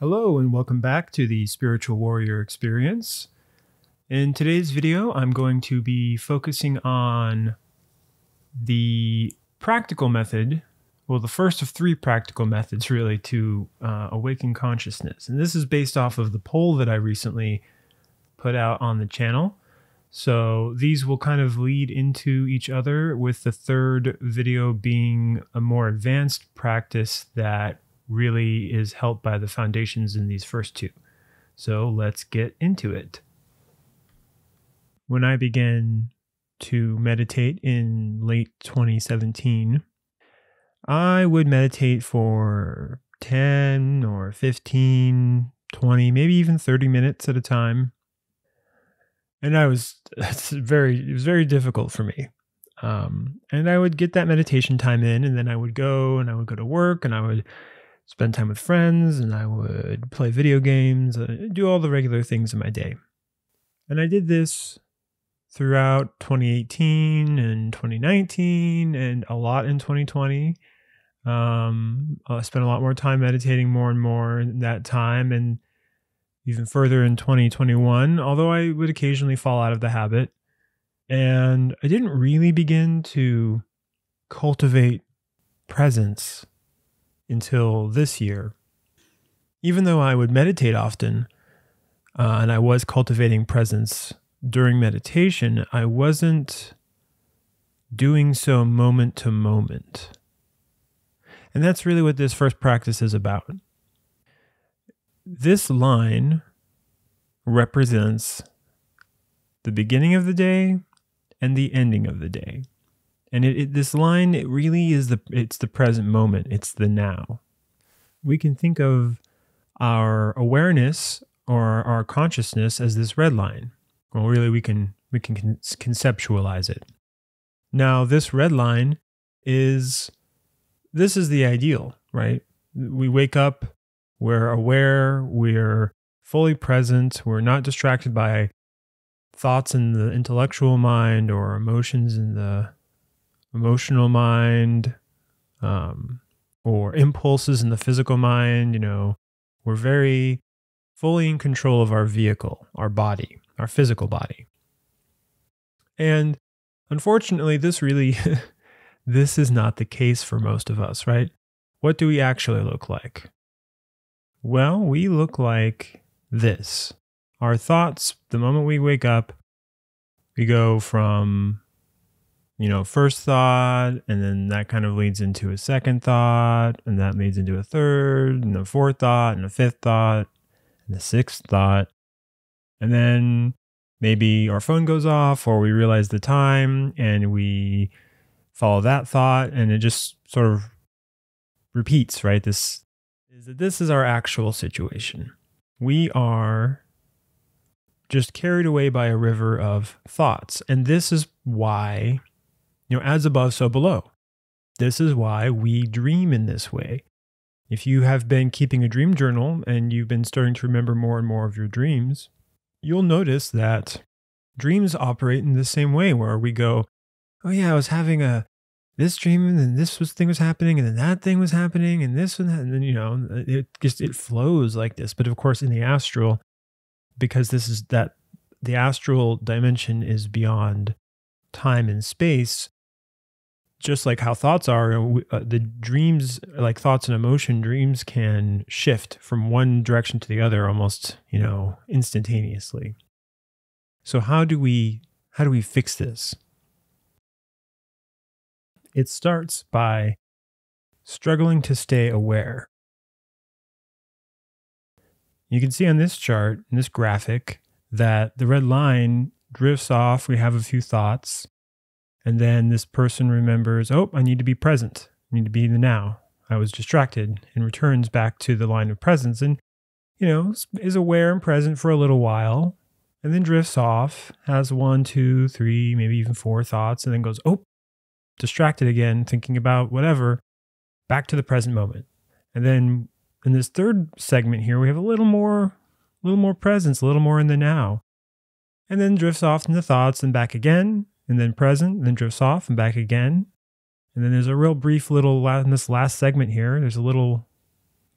Hello, and welcome back to the Spiritual Warrior Experience. In today's video, I'm going to be focusing on the practical method, well, the first of three practical methods really to uh, awaken consciousness. And this is based off of the poll that I recently put out on the channel. So these will kind of lead into each other, with the third video being a more advanced practice that really is helped by the foundations in these first two. So let's get into it. When I began to meditate in late 2017, I would meditate for 10 or 15, 20, maybe even 30 minutes at a time. And I was very it was very difficult for me. Um, and I would get that meditation time in, and then I would go and I would go to work and I would spend time with friends, and I would play video games, uh, do all the regular things in my day. And I did this throughout 2018 and 2019 and a lot in 2020. Um, I spent a lot more time meditating more and more in that time and even further in 2021, although I would occasionally fall out of the habit. And I didn't really begin to cultivate presence until this year. Even though I would meditate often uh, and I was cultivating presence during meditation, I wasn't doing so moment to moment. And that's really what this first practice is about. This line represents the beginning of the day and the ending of the day and it, it, this line it really is the it's the present moment. It's the now. We can think of our awareness or our consciousness as this red line. Well really we can we can con- conceptualize it. Now this red line is this is the ideal right? We wake up we're aware we're fully present we're not distracted by thoughts in the intellectual mind or emotions in the emotional mind um, or impulses in the physical mind. You know, we're very fully in control of our vehicle, our body, our physical body. And unfortunately, this really, this is not the case for most of us, right? What do we actually look like? Well, we look like this. Our thoughts, the moment we wake up, we go from you know, first thought, and then that kind of leads into a second thought, and that leads into a third, and a fourth thought, and a fifth thought, and a sixth thought. And then maybe our phone goes off, or we realize the time and we follow that thought, and it just sort of repeats, right? This is that this is our actual situation. We are just carried away by a river of thoughts. And this is why you know, as above, so below. This is why we dream in this way. If you have been keeping a dream journal and you've been starting to remember more and more of your dreams, you'll notice that dreams operate in the same way where we go, Oh yeah, I was having a this dream and then this was thing was happening and then that thing was happening and this and that and then you know it just it flows like this but of course in the astral because this is that the astral dimension is beyond time and space just like how thoughts are, uh, the dreams, like thoughts and emotion, dreams can shift from one direction to the other almost, you know, instantaneously. So how do we how do we fix this? It starts by struggling to stay aware. You can see on this chart, in this graphic, that the red line drifts off. We have a few thoughts. And then this person remembers, oh, I need to be present. I need to be in the now. I was distracted and returns back to the line of presence and, you know, is aware and present for a little while and then drifts off, has one, two, three, maybe even four thoughts, and then goes, oh, distracted again, thinking about whatever, back to the present moment. And then in this third segment here, we have a little more, a little more presence, a little more in the now. And then drifts off into thoughts and back again, and then present, then drifts off and back again. And then there's a real brief little, in this last segment here, there's a little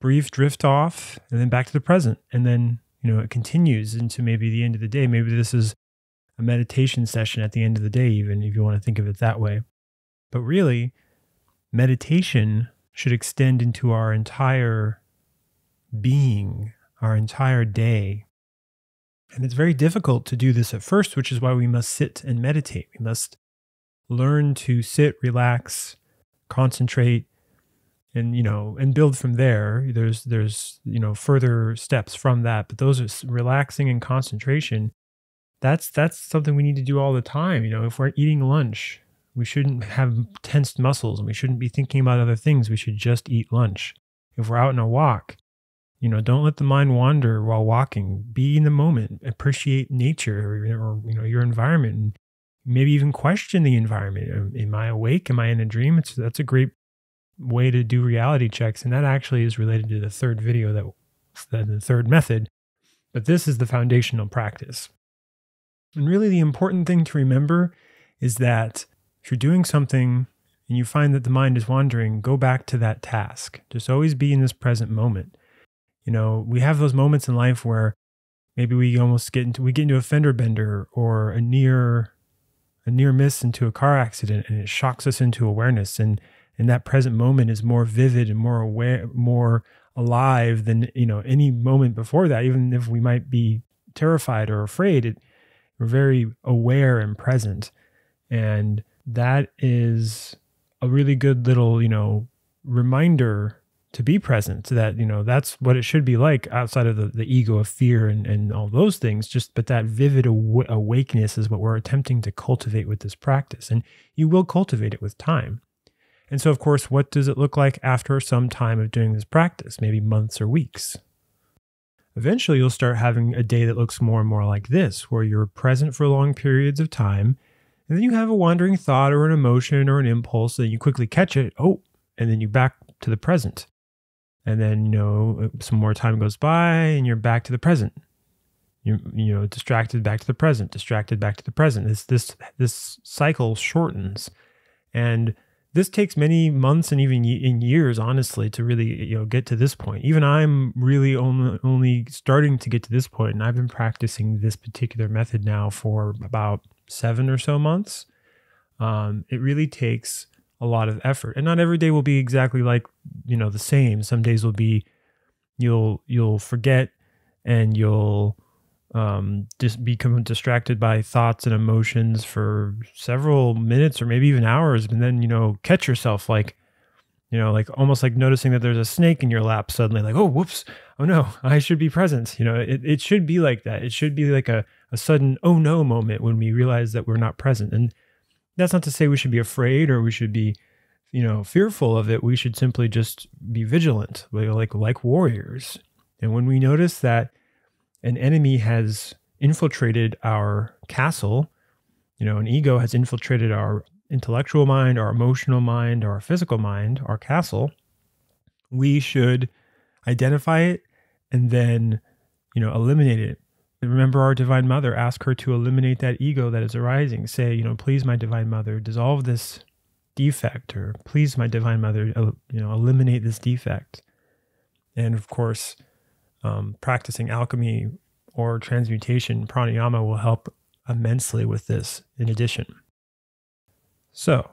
brief drift off and then back to the present. And then, you know, it continues into maybe the end of the day. Maybe this is a meditation session at the end of the day, even if you want to think of it that way. But really, meditation should extend into our entire being, our entire day. And it's very difficult to do this at first, which is why we must sit and meditate. We must learn to sit, relax, concentrate, and you know and build from there. There's there's you know further steps from that but those are relaxing and concentration. That's that's something we need to do all the time you know. If we're eating lunch we shouldn't have tensed muscles and we shouldn't be thinking about other things. We should just eat lunch. If we're out on a walk you know don't let the mind wander while walking be in the moment appreciate nature or, or you know your environment and maybe even question the environment um, am i awake am i in a dream it's that's a great way to do reality checks. And that actually is related to the third video that the third method. But this is the foundational practice. And really, the important thing to remember is that if you're doing something and you find that the mind is wandering, go back to that task. Just always be in this present moment. You know, we have those moments in life where maybe we almost get into we get into a fender bender or a near a near miss into a car accident and it shocks us into awareness. And and that present moment is more vivid and more aware more alive than you know any moment before that. Even if we might be terrified or afraid it, we're very aware and present. And that is a really good little you know reminder to be present so that you know that's what it should be like outside of the, the ego of fear and, and all those things just but that vivid aw- awakeness is what we're attempting to cultivate with this practice and you will cultivate it with time and so, of course, what does it look like after some time of doing this practice, maybe months or weeks? Eventually, you'll start having a day that looks more and more like this, where you're present for long periods of time, and then you have a wandering thought or an emotion or an impulse, and you quickly catch it, oh, and then you back to the present. And then, you know, some more time goes by and you're back to the present. You're, you know, distracted back to the present, distracted back to the present. This this this cycle shortens. And this takes many months and even in years honestly to really you know get to this point even i'm really only only starting to get to this point and i've been practicing this particular method now for about seven or so months um, it really takes a lot of effort. And not every day will be exactly like you know the same. Some days will be you'll you'll forget and you'll um, just become distracted by thoughts and emotions for several minutes or maybe even hours, and then you know catch yourself like, you know, like almost like noticing that there's a snake in your lap suddenly, like oh whoops, oh no, I should be present. You know, it it should be like that. It should be like a a sudden oh no moment when we realize that we're not present, and that's not to say we should be afraid or we should be you know fearful of it we should simply just be vigilant like like warriors and when we notice that an enemy has infiltrated our castle, you know, an ego has infiltrated our intellectual mind, our emotional mind, our physical mind, our castle, we should identify it and then, you know, eliminate it. Remember our divine mother, ask her to eliminate that ego that is arising. Say, you know, please, my divine mother, dissolve this defect, or please, my divine mother, you know, eliminate this defect. And of course, um, practicing alchemy or transmutation, pranayama will help immensely with this in addition. So,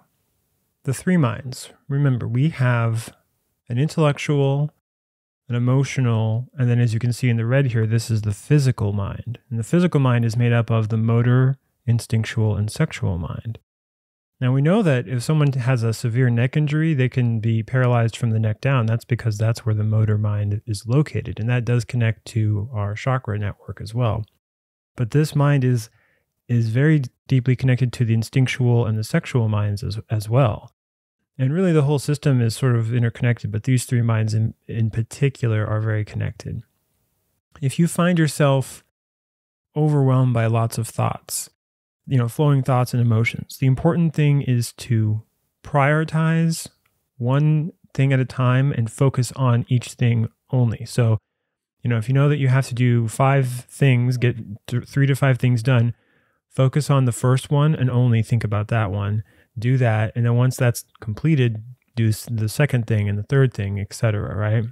the three minds. Remember, we have an intellectual, an emotional, and then as you can see in the red here, this is the physical mind. And the physical mind is made up of the motor, instinctual, and sexual mind. Now we know that if someone has a severe neck injury, they can be paralyzed from the neck down. That's because that's where the motor mind is located, and that does connect to our chakra network as well. But this mind is is very deeply connected to the instinctual and the sexual minds as, as well. And really the whole system is sort of interconnected, but these three minds in, in particular are very connected. If you find yourself overwhelmed by lots of thoughts, you know, flowing thoughts and emotions. The important thing is to prioritize one thing at a time and focus on each thing only. So, you know, if you know that you have to do five things, get th- three to five things done, focus on the first one and only think about that one. Do that. And then once that's completed, do the second thing and the third thing, etc. right?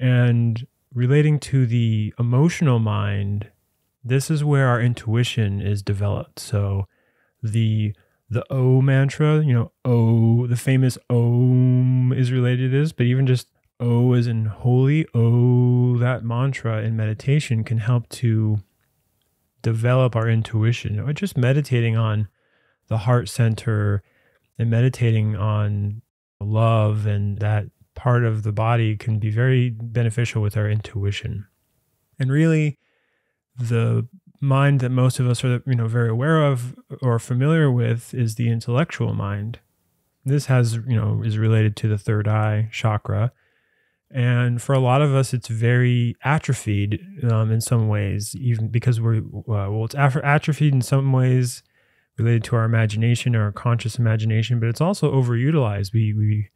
And relating to the emotional mind, this is where our intuition is developed. So the the O mantra, you know, O, the famous Om is related to this, but even just O as in holy, O, that mantra in meditation can help to develop our intuition or just meditating on the heart center and meditating on love and that part of the body can be very beneficial with our intuition. And really, the mind that most of us are you know very aware of or familiar with is the intellectual mind. This has you know is related to the third eye chakra, and for a lot of us, it's very atrophied um, in some ways, even because we're uh, well, it's atrophied in some ways related to our imagination or our conscious imagination, but it's also overutilized. We we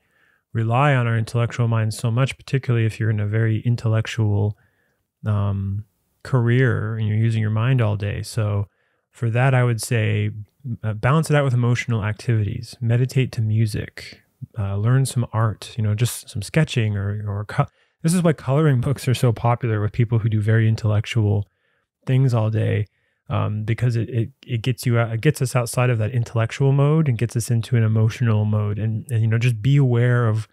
rely on our intellectual mind so much, particularly if you're in a very intellectual um, career and you're using your mind all day. So, for that, I would say uh, balance it out with emotional activities. Meditate to music. Uh, learn some art. You know, just some sketching or or this is why coloring books are so popular with people who do very intellectual things all day. Um, because it, it it gets you out, it gets us outside of that intellectual mode and gets us into an emotional mode and, and you know just be aware of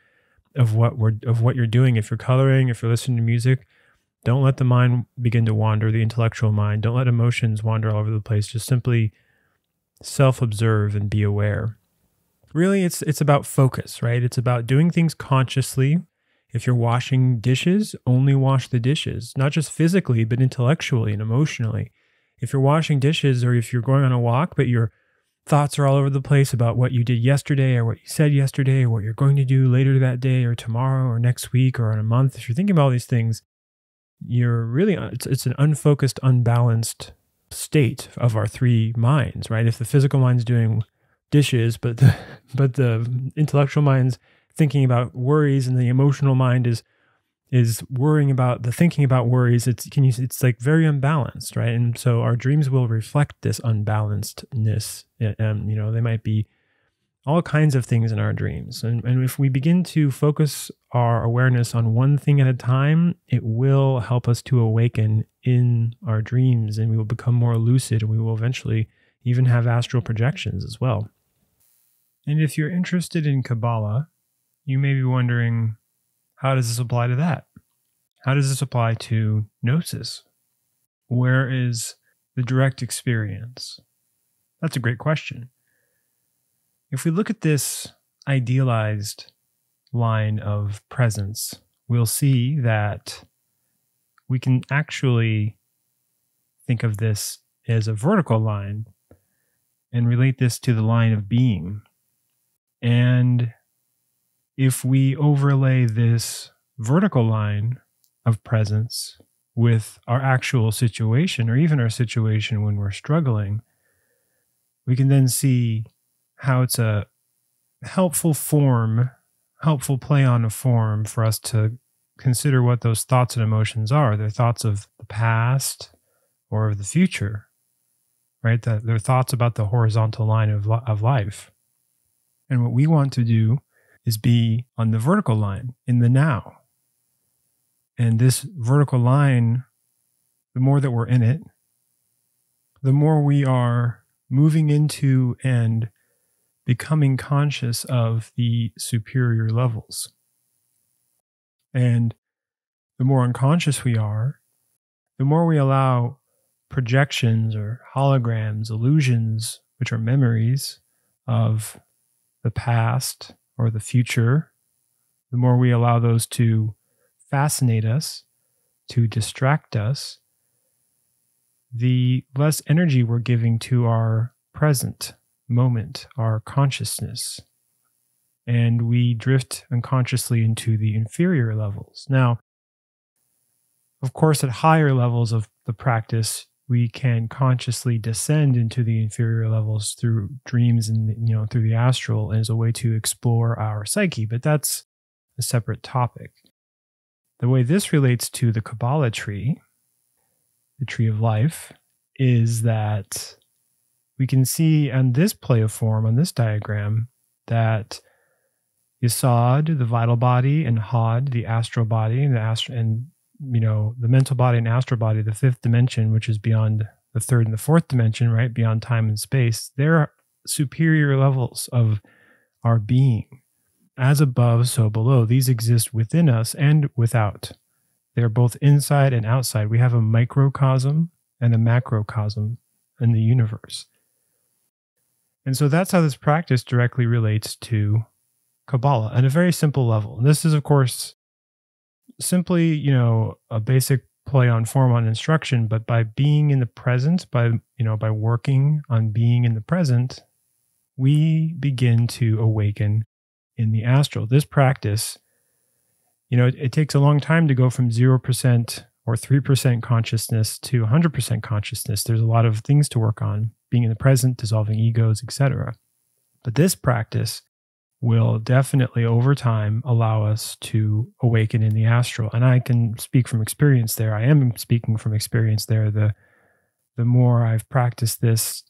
of what we're of what you're doing if you're coloring if you're listening to music don't let the mind begin to wander, the intellectual mind. Don't let emotions wander all over the place. Just simply self observe and be aware. Really, it's, it's about focus, right? It's about doing things consciously. If you're washing dishes, only wash the dishes, not just physically, but intellectually and emotionally. If you're washing dishes or if you're going on a walk, but your thoughts are all over the place about what you did yesterday or what you said yesterday or what you're going to do later that day or tomorrow or next week or in a month, if you're thinking about all these things, you're really uh, it's, it's an unfocused unbalanced state of our three minds right? If the physical mind's doing dishes but the but the intellectual mind's thinking about worries and the emotional mind is is worrying about the thinking about worries it's can you it's like very unbalanced right and so our dreams will reflect this unbalancedness and um, you know they might be all kinds of things in our dreams. And, and if we begin to focus our awareness on one thing at a time, it will help us to awaken in our dreams and we will become more lucid and we will eventually even have astral projections as well. And if you're interested in Kabbalah, you may be wondering how does this apply to that? How does this apply to gnosis? Where is the direct experience? That's a great question. If we look at this idealized line of presence, we'll see that we can actually think of this as a vertical line and relate this to the line of being. And if we overlay this vertical line of presence with our actual situation or even our situation when we're struggling, we can then see how it's a helpful form, helpful play on a form for us to consider what those thoughts and emotions are. They're thoughts of the past or of the future, right? That they're thoughts about the horizontal line of, of life. And what we want to do is be on the vertical line in the now. And this vertical line, the more that we're in it, the more we are moving into and becoming conscious of the superior levels. And the more unconscious we are, the more we allow projections or holograms, illusions, which are memories of the past or the future, the more we allow those to fascinate us, to distract us, the less energy we're giving to our present moment, our consciousness, and we drift unconsciously into the inferior levels. Now, of course, at higher levels of the practice, we can consciously descend into the inferior levels through dreams and you know through the astral as a way to explore our psyche, but that's a separate topic. The way this relates to the Kabbalah tree, the tree of life, is that we can see on this play of form, on this diagram, that Yesod, the vital body, and Hod, the astral body, and the astral, and you know, the mental body and astral body, the fifth dimension, which is beyond the third and the fourth dimension, right? Beyond time and space. They're superior levels of our being. As above, so below. These exist within us and without. They're both inside and outside. We have a microcosm and a macrocosm in the universe. And so that's how this practice directly relates to Kabbalah at a very simple level. And this is, of course, simply, you know, a basic play on form on instruction, but by being in the present, by, you know, by working on being in the present, we begin to awaken in the astral. This practice, you know, it, it takes a long time to go from 0% or 3% consciousness to 100% consciousness. There's a lot of things to work on, being in the present, dissolving egos, etc. But this practice will definitely over time allow us to awaken in the astral. And i can speak from experience there. I am speaking from experience there. The the more i've practiced this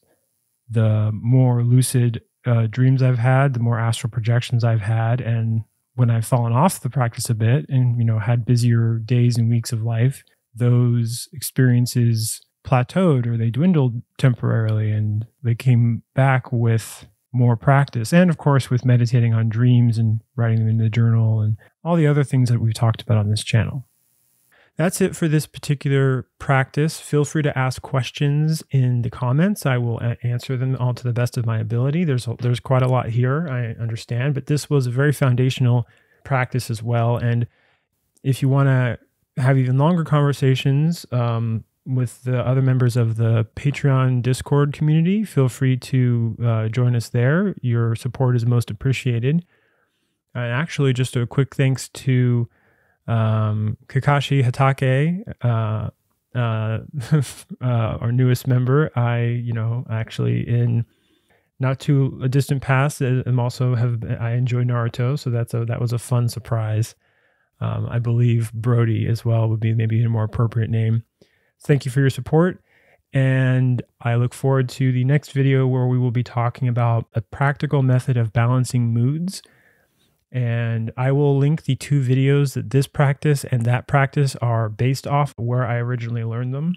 the more lucid uh, dreams i've had the more astral projections i've had. And when i've fallen off the practice a bit and you know had busier days and weeks of life those experiences plateaued or they dwindled temporarily and they came back with more practice. And of course, with meditating on dreams and writing them in the journal and all the other things that we've talked about on this channel. That's it for this particular practice. Feel free to ask questions in the comments. I will answer them all to the best of my ability. There's a, there's quite a lot here, I understand, but this was a very foundational practice as well. And if you want to have even longer conversations, um, with the other members of the Patreon Discord community. Feel free to uh, join us there. Your support is most appreciated. And actually, just a quick thanks to um, Kakashi Hatake, uh, uh, uh, our newest member. I, you know, actually in not too a distant past, uh, I'm also have I enjoy Naruto, so that's a that was a fun surprise. Um, I believe Brody as well would be maybe a more appropriate name. Thank you for your support. And I look forward to the next video where we will be talking about a practical method of balancing moods. And I will link the two videos that this practice and that practice are based off where I originally learned them.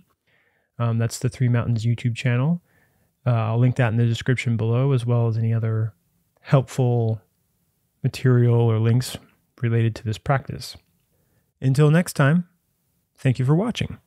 Um, that's the Three Mountains YouTube channel. Uh, I'll link that in the description below, as well as any other helpful material or links related to this practice. Until next time, thank you for watching.